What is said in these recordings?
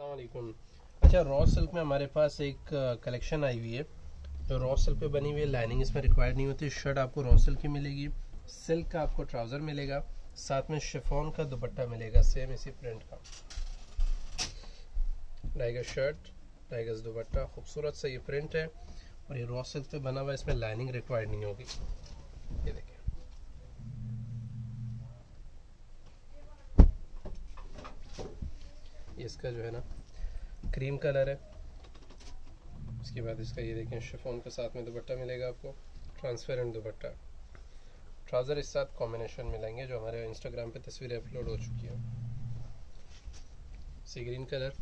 असलकुम अच्छा raw silk में हमारे पास एक कलेक्शन आई हुई है। जो रॉ सिल्क पे बनी हुई है लाइनिंग इसमें रिक्वायर्ड नहीं होती। शर्ट आपको रॉ सिल्क की मिलेगी। सिल्क का आपको ट्राउज़र मिलेगा। साथ में शिफोन का दुपट्टा मिलेगा सेम इसी प्रिंट का। टाइगर शर्ट टाइगर दुपट्टा, खूबसूरत सा ये प्रिंट है। और ये रॉ सिल्क पे बना हुआ है, इसमें लाइनिंग रिक्वायर्ड नहीं होगी ये देखिए इसका जो है ना क्रीम कलर है। उसके बाद इसका ये देखें शिफोन के साथ में दुपट्टा मिलेगा आपको ट्रांसपेरेंट दुपट्टा। ट्राउज़र इस साथ कॉम्बिनेशन मिलेंगे जो हमारे इंस्टाग्राम पे तस्वीरें अपलोड हो चुकी हैं। Sea green colour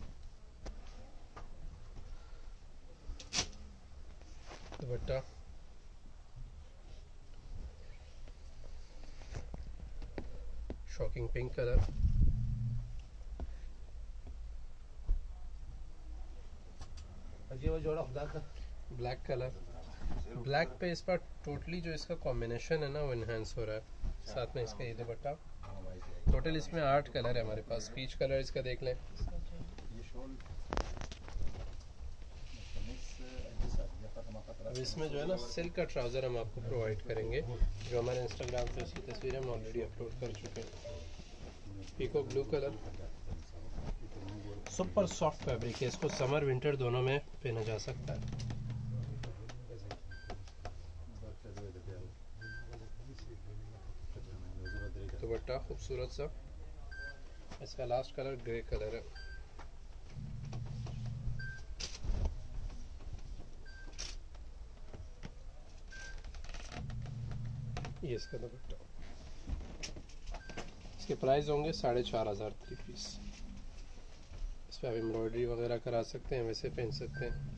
dupatta. Shocking pink colour black colour black पे इस पर टोटली जो इसका कॉम्बिनेशन है ना, वो इन्हेंस हो रहा है। साथ में इसका ये दुपट्टा। टोटल इसमें आठ कलर है हमारे पास। पीच कलर इसका देख लें। अब इसमें जो है ना सिल्क का ट्राउज़र हम आपको प्रोवाइड करेंगे, जो हमारे इंस्टाग्राम पे उसकी तस्वीर हम ऑलरेडी अपलोड कर चुके हैं। Peacock blue colour super soft fabric है। इसको समर, विंटर दोनों में पहना जा सकता है। दुपट्टा खूबसूरत सा। इसका लास्ट कलर ग्रे कलर है। ये इसका दुपट्टा। इसके प्राइस होंगे साढ़े चार हज़ार थ्री पीस इस पर आप एम्ब्रॉयडरी वगैरह करा सकते हैं वैसे पहन सकते हैं।